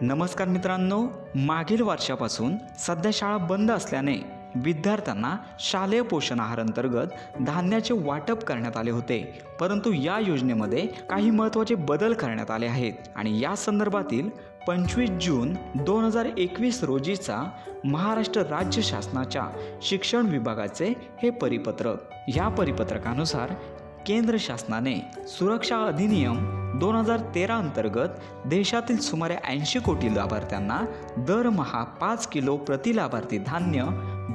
नमस्कार मित्रांनो मागील वर्षापासून सध्या शाळा बंद असल्याने विद्यार्थ्यांना शालेय पोषण आहार अंतर्गत धान्याचे वाटप करण्यात आले होते. परंतु या योजनेमध्ये काही महत्त्वाचे बदल करण्यात आले आहेत आणि या संदर्भातील पंचवीस जून दोन हजार एकवीस रोजीचा महाराष्ट्र राज्य शासनाच्या शिक्षण विभागाचे हे परिपत्रक. या परिपत्रकानुसार केंद्र शासनाने सुरक्षा अधिनियम दोन हजार तेरा अंतर्गत देशातील सुमारे ऐंशी कोटी लाभार्थ्यांना दरमहा पाच किलो प्रति लाभार्थी धान्य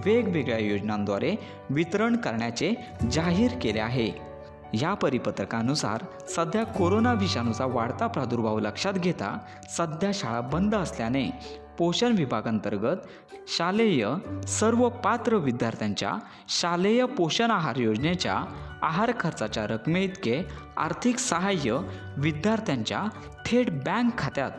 वेगवेगळ्या योजनांद्वारे वितरण करण्याचे जाहीर केले आहे. या परिपत्रकानुसार सध्या कोरोना विषाणूचा वाढता प्रादुर्भाव लक्षात घेता सध्या शाळा बंद असल्याने पोषण विभागांतर्गत शालेय सर्व पात्र विद्यार्थ्यांच्या शालेय पोषण आहार योजनेच्या आहार खर्चाच्या रकमेइतके आर्थिक सहाय्य विद्यार्थ्यांच्या थेट बँक खात्यात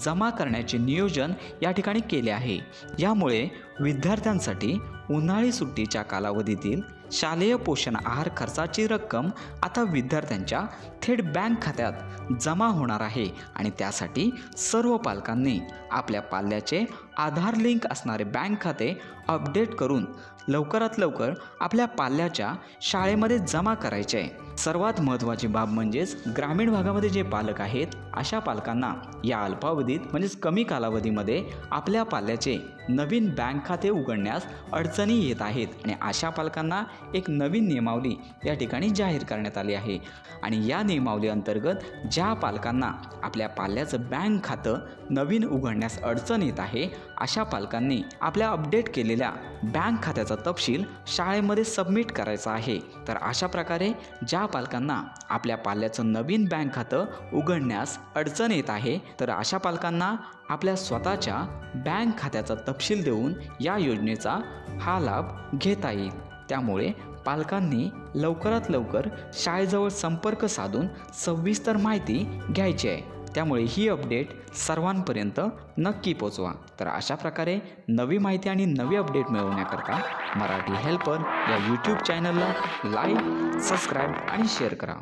जमा करण्याचे नियोजन या ठिकाणी केले आहे. यामुळे विद्यार्थ्यांसाठी उन्हाळी सुट्टीच्या कालावधीतील शालेय पोषण आहार खर्चाची रक्कम आता विद्यार्थ्यांच्या थेट बँक खात्यात जमा होणार आहे आणि त्यासाठी सर्व पालकांनी आपल्या पाल्याचे आधार लिंक असणारे बँक खाते अपडेट करून लवकरात लवकर आपल्या पाल्याच्या शाळेमध्ये जमा करायचे. आहे सर्वात महत्त्वाची बाब म्हणजेच ग्रामीण भागामध्ये जे पालक आहेत अशा पालकांना या अल्पावधीत म्हणजेच कमी कालावधीमध्ये आपल्या पाल्याचे नवीन बँक खाते उघडण्यास अडचणी येत आहेत. आणि अशा पालकांना एक नवीन नियमावली या ठिकाणी जाहीर करण्यात आली आहे. आणि या नियमावली अंतर्गत ज्या पालकांना आपल्या पाल्याचं बँक खातं नवीन उघडण्यास अडचण येत आहे अशा पालकांनी आपल्या अपडेट केलेल्या बँक खात्याचा तपशील शाळेमध्ये सबमिट करायचा आहे. तर अशा प्रकारे ज्या पालकांना आपल्या पाल्याचं नवीन बँक खातं उघडण्यास अडचण येत आहे तर अशा पालकांना आपल्या स्वतःच्या बँक खात्याचा तपशील देऊन या योजनेचा हा लाभ घेता येईल. त्यामुळे पालकांनी लवकरात लवकर शाळेजवळ संपर्क साधून सविस्तर माहिती घ्यायची आहे. त्यामुळे ही अपडेट सर्वांपर्यंत नक्की पोचवा. तर अशा प्रकारे नवी माहिती आणि नवी अपडेट मिळवण्याकरता मराठी हेल्पर या यूट्यूब चॅनलला लाईक सबस्क्राईब आणि शेअर करा.